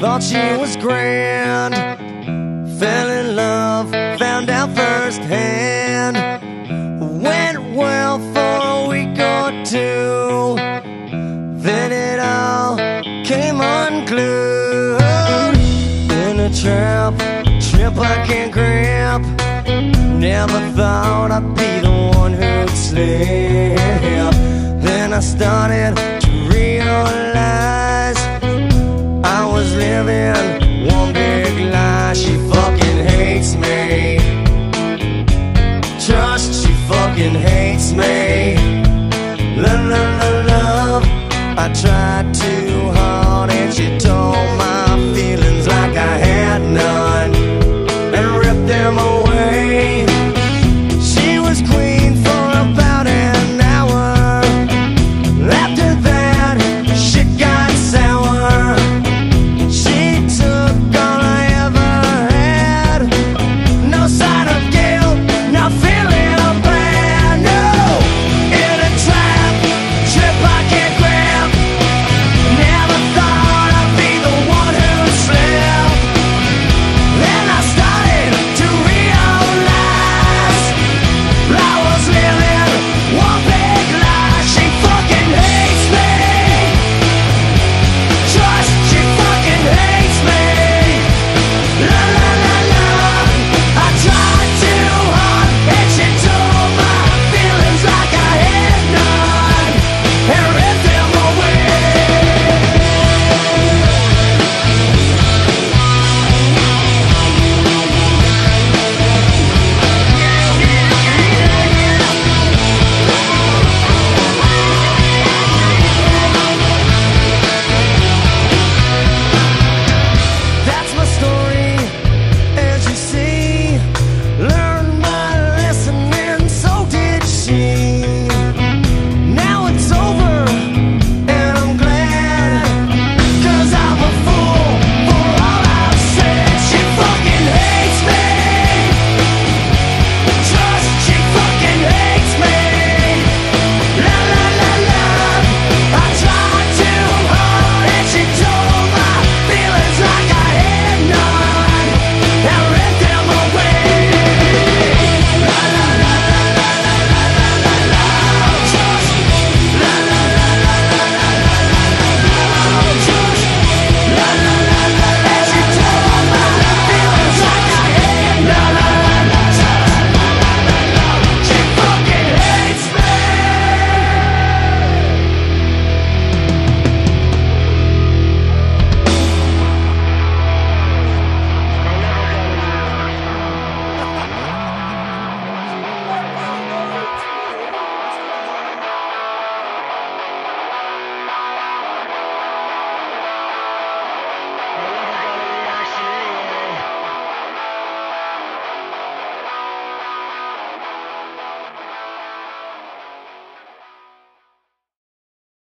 thought she was grand. Fell in love, found out firsthand. Went well for a week or two. Then it all came unglued. In a trap, trip I can't grip. Never thought I'd be the one who'd slip. Then I started living one big lie. She fucking hates me. Trust, she fucking hates me. Love, love, love, love. I tried to